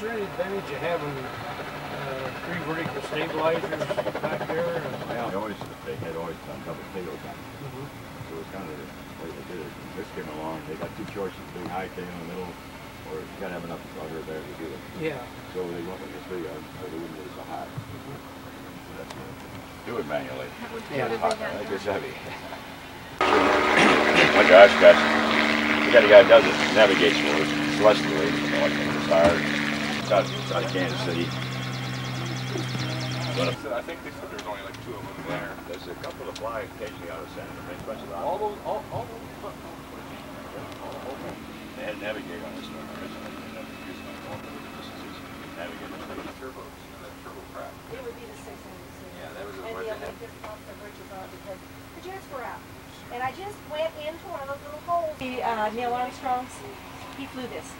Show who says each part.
Speaker 1: is there any advantage of having uh, three vertical stabilizers back there?
Speaker 2: Well, they always, they had always done double tails on it,
Speaker 1: Mhm.
Speaker 2: so it's kind of the way they did it. When this came along, they got two choices, big high tail in the middle, or you gotta have enough rudder there to do it.
Speaker 1: Yeah.
Speaker 2: So they went with this big, uh, so they wouldn't get so high. So that's it. Do it manually.
Speaker 1: Yeah.
Speaker 2: That gets heavy. My gosh, guys, we got a guy that does it, navigates for us, celestially, you know, like in the stars. It's out, it's out of Kansas City. But
Speaker 3: I think they said there's only like two of them there.
Speaker 2: there's a couple that fly occasionally out of Santa Fe, especially
Speaker 3: All
Speaker 2: out.
Speaker 3: those, all, all those.
Speaker 2: They had navigate on this one originally, and then used my phone, this is his navigate.
Speaker 3: Turbos, that turbo crap.
Speaker 4: It would be the six hundred series.
Speaker 3: Yeah, that was
Speaker 4: And
Speaker 3: what
Speaker 4: the
Speaker 3: they had.
Speaker 4: Olympus pumps of Rich's on because the jets were out. And I just went into one of those little holes. The, uh, Neil Armstrong's, he flew this.